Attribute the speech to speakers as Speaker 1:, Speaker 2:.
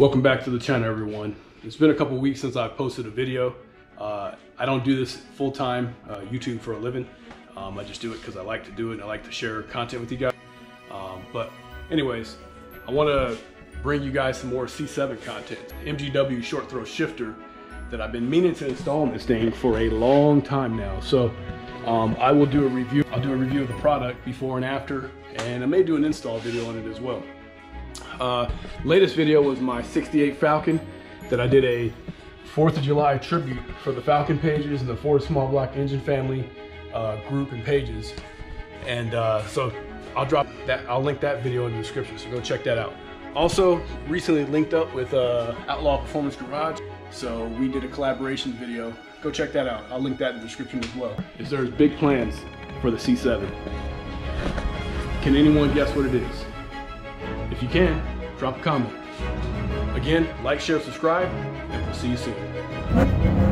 Speaker 1: Welcome back to the channel, everyone. It's been a couple weeks since I posted a video. Uh, I don't do this full time, uh, YouTube for a living. Um, I just do it because I like to do it and I like to share content with you guys. Um, but anyways, I want to bring you guys some more C7 content. MGW short throw shifter that I've been meaning to install in this thing for a long time now. So um, I will do a review. I'll do a review of the product before and after, and I may do an install video on it as well. Uh, latest video was my 68 Falcon that I did a 4th of July tribute for the Falcon pages and the Ford Small Block Engine Family uh, group and pages. And uh, so I'll drop that, I'll link that video in the description, so go check that out. Also, recently linked up with uh, Outlaw Performance Garage, so we did a collaboration video. Go check that out. I'll link that in the description as well. Is there's big plans for the C7. Can anyone guess what it is? If you can, drop a comment. Again, like, share, subscribe, and we'll see you soon.